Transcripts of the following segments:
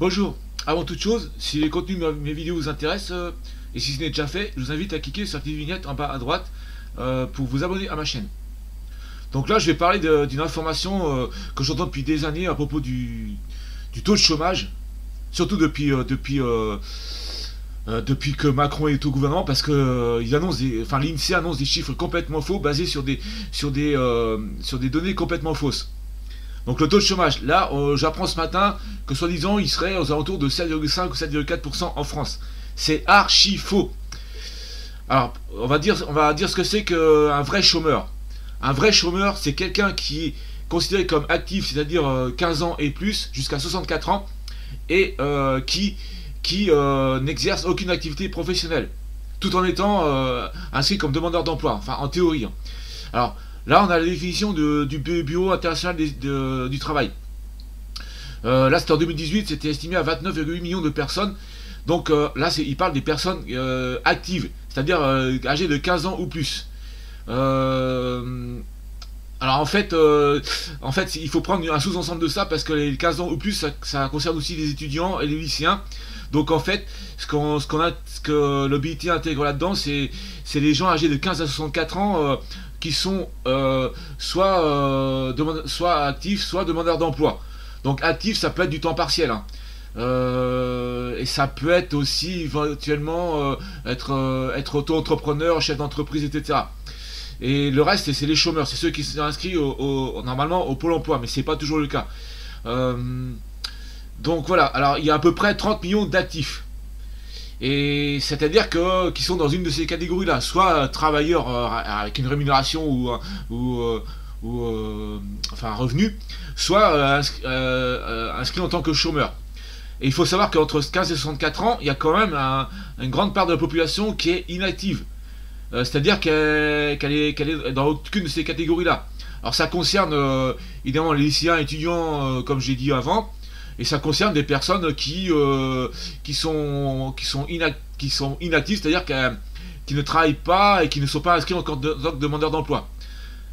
Bonjour, avant toute chose, si les contenus de mes vidéos vous intéressent, euh, et si ce n'est déjà fait, je vous invite à cliquer sur la petite vignette en bas à droite euh, pour vous abonner à ma chaîne. Donc là, je vais parler d'une information euh, que j'entends depuis des années à propos du, taux de chômage, surtout depuis, depuis, depuis que Macron est au gouvernement, parce que l'INSEE annonce des chiffres complètement faux, basés sur des, sur des, sur des données complètement fausses. Donc le taux de chômage, là, euh, j'apprends ce matin que soi-disant, il serait aux alentours de 7,5 ou 7,4% en France. C'est archi faux. Alors, on va dire, ce que c'est qu'un vrai chômeur. Un vrai chômeur, c'est quelqu'un qui est considéré comme actif, c'est-à-dire 15 euh, ans et plus, jusqu'à 64 ans, et euh, qui, qui n'exerce aucune activité professionnelle, tout en étant inscrit comme demandeur d'emploi, enfin en théorie. Hein. Alors, Là, on a la définition du Bureau international du travail. Euh, là, c'était en 2018, c'était estimé à 29,8 millions de personnes. Donc euh, là, il parle des personnes euh, actives, c'est-à-dire âgées de 15 ans ou plus. alors en fait, il faut prendre un sous-ensemble de ça parce que les 15 ans ou plus, ça, concerne aussi les étudiants et les lycéens. Donc en fait, ce, qu'on, a, ce que l'OBIT intègre là-dedans, c'est les gens âgés de 15 à 64 ans sont euh, soit, euh, soit actifs, soit demandeurs d'emploi. Donc actif, ça peut être du temps partiel. Hein. Euh, et ça peut être aussi éventuellement être, être auto-entrepreneur, chef d'entreprise, etc. Et le reste, c'est les chômeurs, c'est ceux qui sont inscrits au, normalement au pôle emploi, mais c'est pas toujours le cas. donc voilà, alors il y a à peu près 30 millions d'actifs. C'est-à-dire que qui sont dans une de ces catégories-là, soit travailleurs euh, avec une rémunération ou, euh, euh, enfin un revenu, soit inscrits en tant que chômeur. Et il faut savoir qu'entre 15 et 64 ans, il y a quand même une grande part de la population qui est inactive. C'est-à-dire qu'elle est, est, dans aucune de ces catégories-là. Alors ça concerne évidemment les lycéens, étudiants, comme j'ai dit avant, et ça concerne des personnes qui, euh, qui, sont, qui, sont, inactives, c'est-à-dire qui ne travaillent pas et qui ne sont pas inscrits en tant que demandeurs d'emploi.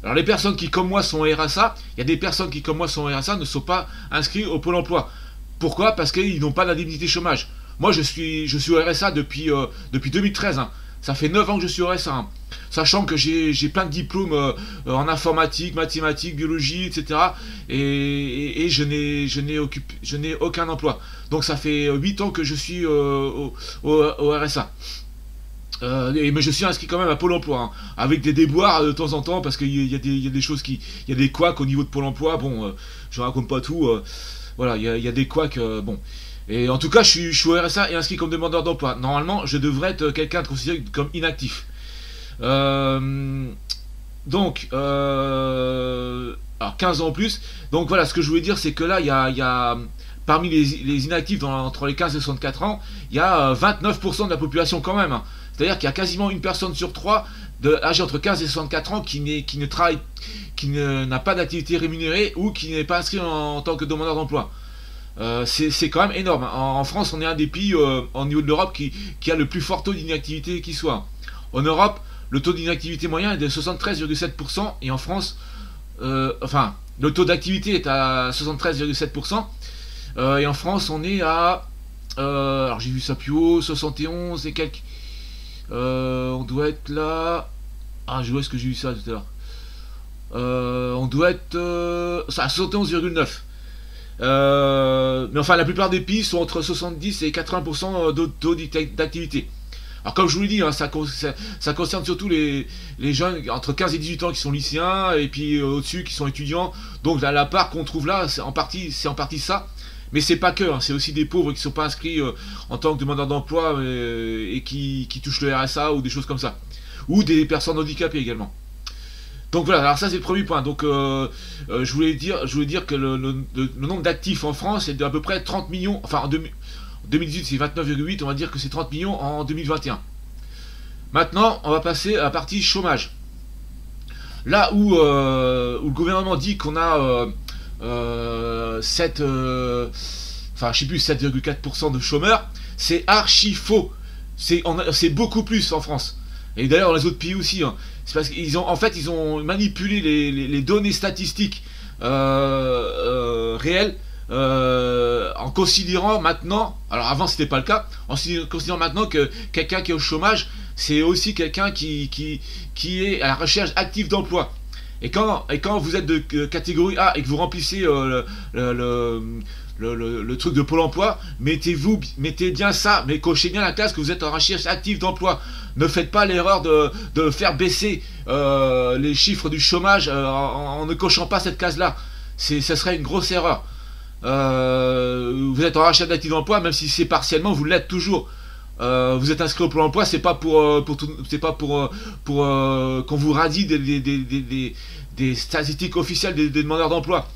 Alors les personnes qui comme moi sont RSA, il y a des personnes qui comme moi sont RSA ne sont pas inscrits au pôle emploi. Pourquoi? Parce qu'ils n'ont pas d'indemnité chômage. Moi je suis, je suis au RSA depuis, euh, depuis 2013. Ça fait 9 ans que je suis au RSA. Sachant que j'ai plein de diplômes euh, en informatique, mathématiques, biologie, etc. Et, je n'ai aucun emploi. Donc ça fait 8 ans que je suis euh, au, RSA. Euh, mais je suis inscrit quand même à Pôle emploi, hein, avec des déboires de temps en temps, parce qu'il y, a des choses qui. Il y a des couacs au niveau de Pôle emploi. Bon, je raconte pas tout. voilà, il y, a, des couacs. bon. Et en tout cas, je suis, au RSA et inscrit comme demandeur d'emploi. Normalement, je devrais être quelqu'un considéré comme inactif. Euh, donc, euh, alors 15 ans en plus. Donc voilà, ce que je voulais dire, c'est que là, il y a, parmi les, inactifs entre les 15 et 64 ans, il y a 29% euh, de la population quand même. Hein. C'est-à-dire qu'il y a quasiment une personne sur trois de, âgée entre 15 et 64 ans qui, qui ne travaille, qui n'a pas d'activité rémunérée ou qui n'est pas inscrit en tant que demandeur d'emploi. Euh, c'est quand même énorme. En, France, on est un des pays euh, au niveau de l'Europe qui, a le plus fort taux d'inactivité qui soit. En Europe, le taux d'inactivité moyen est de 73,7% et en France, euh, enfin, le taux d'activité est à 73,7% et en France, on est à, alors j'ai vu ça plus haut, 71 et quelques. on doit être là. Ah, je vois ce que j'ai vu ça tout à l'heure. on doit être à 71,9. Euh, mais enfin, la plupart des pays sont entre 70 et 80% taux d'activité. Alors comme je vous l'ai dit, hein, ça, concerne surtout les, jeunes entre 15 et 18 ans qui sont lycéens et puis euh, au-dessus qui sont étudiants. Donc la, part qu'on trouve là, c'est en partie, en partie ça. Mais c'est pas que, hein, c'est aussi des pauvres qui sont pas inscrits euh, en tant que demandeurs d'emploi et qui touchent le RSA ou des choses comme ça. Ou des personnes handicapées également. Donc voilà, alors ça c'est le premier point. Donc euh, euh, je, voulais dire, que le, nombre d'actifs en France est d'à peu près 30 millions, enfin en 2018 c'est 29,8, on va dire que c'est 30 millions en 2021. Maintenant, on va passer à la partie chômage. Là où, euh, le gouvernement dit qu'on a 7, enfin je sais plus, 7,4% de chômeurs, c'est archi faux. C'est beaucoup plus en France. Et d'ailleurs dans les autres pays aussi. Hein. C'est parce qu'ils ont, en fait, ils ont manipulé les, données statistiques euh, euh, réelles en considérant maintenant, alors avant c'était pas le cas, en considérant maintenant que quelqu'un qui est au chômage, c'est aussi quelqu'un qui est à la recherche active d'emploi. Et quand, et quand vous êtes de catégorie A et que vous remplissez le, le, truc de Pôle emploi, mettez-vous, mettez bien ça, mais cochez bien la case que vous êtes en recherche active d'emploi. Ne faites pas l'erreur de, faire baisser euh, les chiffres du chômage euh, en, ne cochant pas cette case-là. Ce serait une grosse erreur. Euh, vous êtes en recherche d'active d'emploi, même si c'est partiellement, vous l'êtes toujours. vous êtes inscrit au Pôle emploi, c'est pas pour, pour pas pour, pour qu'on vous radie des, statistiques officielles des demandeurs d'emploi.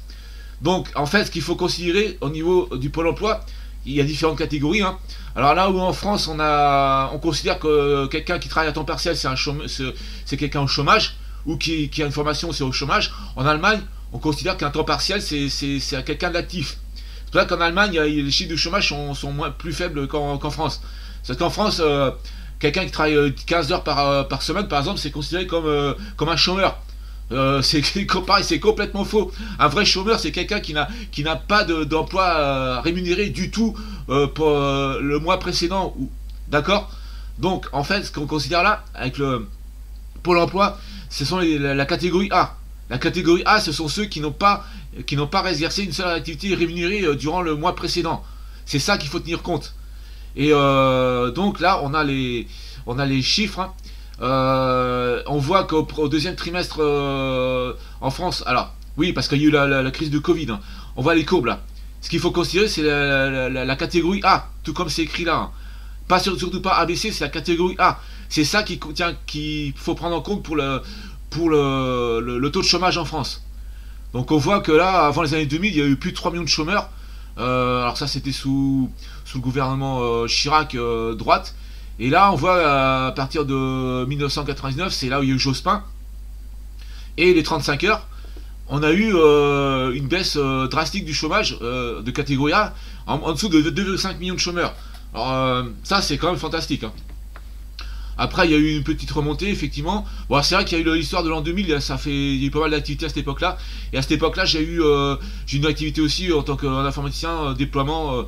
Donc, en fait, ce qu'il faut considérer au niveau du pôle emploi, il y a différentes catégories. Hein. Alors là où en France, on, considère que quelqu'un qui travaille à temps partiel, c'est, un c'est, quelqu'un au chômage, ou qui, a une formation, c'est au chômage. En Allemagne, on considère qu'un temps partiel, c'est, c'est, quelqu'un d'actif. C'est pour ça qu'en Allemagne, les chiffres du chômage sont, plus faibles qu'en, France. Parce qu'en France, euh, quelqu'un qui travaille 15 euh, heures par, euh, par, semaine, par exemple, c'est considéré comme un chômeur. Euh, c'est complètement faux. Un vrai chômeur, c'est quelqu'un qui n'a qui n'a pas d'emploi euh, rémunéré du tout euh, pour le mois précédent. D'accord? Donc, en fait, ce qu'on considère là, avec le Pôle emploi, ce sont la, catégorie A. La catégorie A, ce sont ceux qui n'ont pas qui n'ont pas exercé une seule activité rémunérée durant le mois précédent. C'est ça qu'il faut tenir compte. Et donc là, on a les on a les chiffres. Hein. Euh, on voit qu'au deuxième trimestre euh, en France, alors oui, parce qu'il y a eu la, crise de Covid, hein. on voit les courbes là. Ce qu'il faut considérer, c'est la, catégorie A, tout comme c'est écrit là. Hein. Pas surtout pas ABC, c'est la catégorie A. C'est ça qu'il qui faut prendre en compte pour, le, pour le, taux de chômage en France. Donc on voit que là, avant les années 2000, il y a eu plus de 3 millions de chômeurs. Euh, alors ça, c'était sous, sous le gouvernement Chirac droite. Et là, on voit à partir de 1999, c'est là où il y a eu Jospin. Et les 35 heures, on a eu euh, une baisse euh, drastique du chômage euh, de catégorie A, en, dessous de 2,5 millions de chômeurs. Alors ça, c'est quand même fantastique. Hein. Après, il y a eu une petite remontée, effectivement. Bon, c'est vrai qu'il y a eu l'histoire de l'an 2000, ça fait, il y a eu pas mal d'activités à cette époque-là. Et à cette époque-là, j'ai eu, une activité aussi en tant qu'informaticien, déploiement.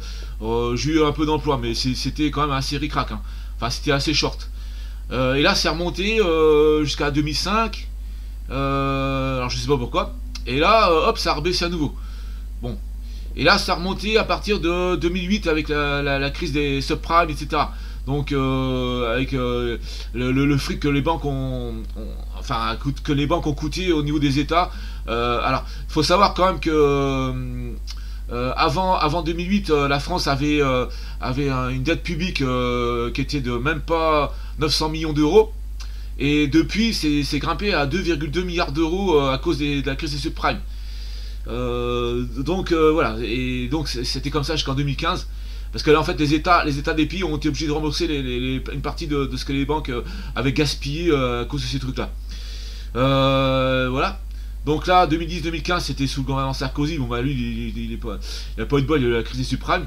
j'ai eu un peu d'emploi, mais c'était quand même assez ricrac. Hein. Enfin, c'était assez short. Euh, et là, c'est remonté euh, jusqu'à 2005. Euh, alors, je sais pas pourquoi. Et là, hop, ça a rebaissé à nouveau. Bon. Et là, ça a remonté à partir de 2008 avec la, crise des subprimes, etc. Donc, avec le, fric que les banques ont, enfin, que les banques ont coûté au niveau des États. alors, faut savoir quand même que euh, avant, avant 2008, euh, la France avait, euh, avait une dette publique qui était de même pas 900 millions d'euros. Et depuis, c'est grimpé à 2,2 milliards d'euros à cause de la crise des subprimes. donc voilà, et donc c'était comme ça jusqu'en 2015. Parce que là, en fait, les États, les États des pays ont été obligés de rembourser une partie de, ce que les banques avaient gaspillé à cause de ces trucs-là. voilà. Donc là, 2010-2015, c'était sous le gouvernement Sarkozy. Bon, bah lui, il, n'a pas, a pas eu de bol, il a eu la crise des suprêmes.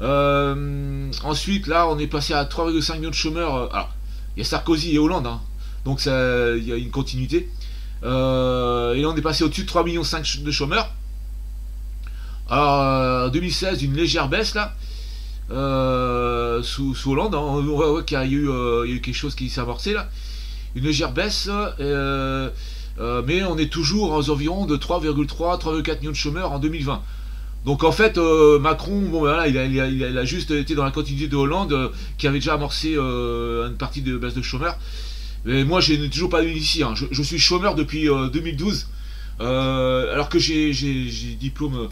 Euh, ensuite, là, on est passé à 3,5 millions de chômeurs. Euh, alors, il y a Sarkozy et Hollande, hein. donc il y a une continuité. Euh, et là, on est passé au-dessus de 3,5 millions de chômeurs. Alors, en 2016, une légère baisse là. sous, Hollande, hein. on voit qu'il y, a eu quelque chose qui s'est amorcé là. Une légère baisse. Euh, mais on est toujours aux environs de 3,3, 3,4 millions de chômeurs en 2020. Donc en fait, euh, Macron, bon, voilà, il, a, juste été dans la continuité de Hollande, euh, qui avait déjà amorcé une partie de baisse de chômeurs. Mais moi, je n'ai toujours pas vu ici. Hein. Je, suis chômeur depuis 2012, alors que j'ai diplôme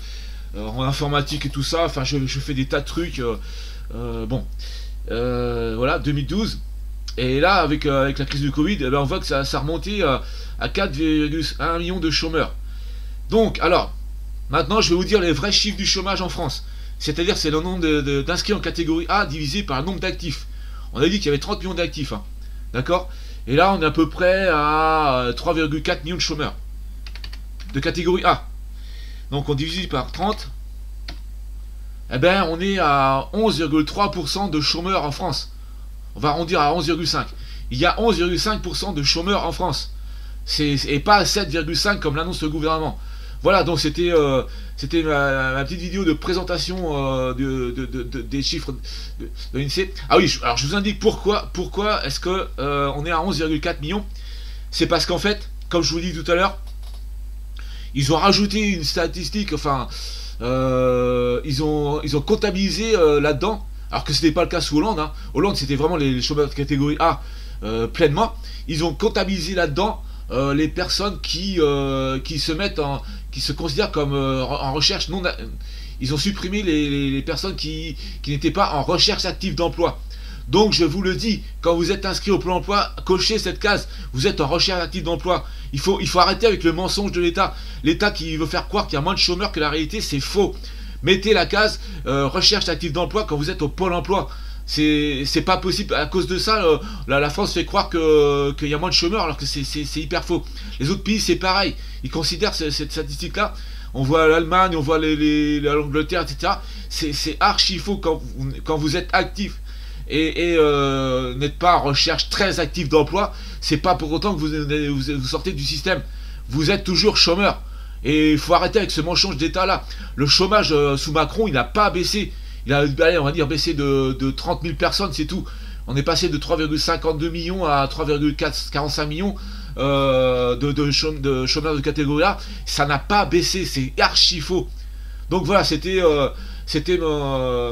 en informatique et tout ça. Enfin, je, fais des tas de trucs. bon, voilà, 2012. Et là, avec, avec la crise du Covid, on voit que ça, ça a remonté à 4,1 millions de chômeurs. Donc, alors, maintenant je vais vous dire les vrais chiffres du chômage en France. C'est-à-dire c'est le nombre d'inscrits en catégorie A divisé par le nombre d'actifs. On a dit qu'il y avait 30 millions d'actifs. Hein. D'accord? Et là, on est à peu près à 3,4 millions de chômeurs. De catégorie A. Donc on divise par 30. Eh bien, on est à 11,3% de chômeurs en France. On va arrondir à 11,5. Il y a 11,5% de chômeurs en France et pas 7,5 comme l'annonce le gouvernement. Voilà, donc c'était euh, ma, petite vidéo de présentation de, des chiffres de, l'INSEE. Ah oui, alors je vous indique pourquoi, pourquoi est-ce que on est à 11,4 millions. C'est parce qu'en fait, comme je vous dis tout à l'heure, ils ont rajouté une statistique, enfin, ils, ont, ils ont comptabilisé là-dedans, alors que ce n'était pas le cas sous Hollande. Hein. Hollande, c'était vraiment les chômeurs de catégorie A pleinement. Ils ont comptabilisé là-dedans euh, les personnes qui, euh, qui se mettent en, qui se considèrent comme euh, en recherche non, ils ont supprimé les, personnes qui, qui n'étaient pas en recherche active d'emploi. Donc je vous le dis, quand vous êtes inscrit au plan emploi, cochez cette case. Vous êtes en recherche active d'emploi. Il faut, il faut arrêter avec le mensonge de l'État. L'État qui veut faire croire qu'il y a moins de chômeurs que la réalité, c'est faux. Mettez la case recherche active d'emploi quand vous êtes au pôle emploi. C'est pas possible. À cause de ça, euh, la, France fait croire qu'il y a moins de chômeurs alors que c'est hyper faux. Les autres pays, c'est pareil. Ils considèrent cette, statistique-là. On voit l'Allemagne, on voit l'Angleterre, etc. C'est archi faux quand, vous êtes actif et, euh, n'êtes pas en recherche très active d'emploi. C'est pas pour autant que vous, sortez du système. Vous êtes toujours chômeur. Et il faut arrêter avec ce mensonge d'État-là. Le chômage euh, sous Macron, il n'a pas baissé il a, on va dire, baissé de, 30 000 personnes, c'est tout. On est passé de 3,52 millions à 3,45 millions euh, de, chômeurs de catégorie A. Ça n'a pas baissé, c'est archi faux. Donc voilà, c'était euh,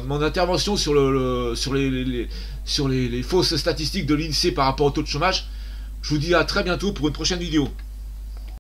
mon, intervention sur les fausses statistiques de l'INSEE par rapport au taux de chômage. Je vous dis à très bientôt pour une prochaine vidéo.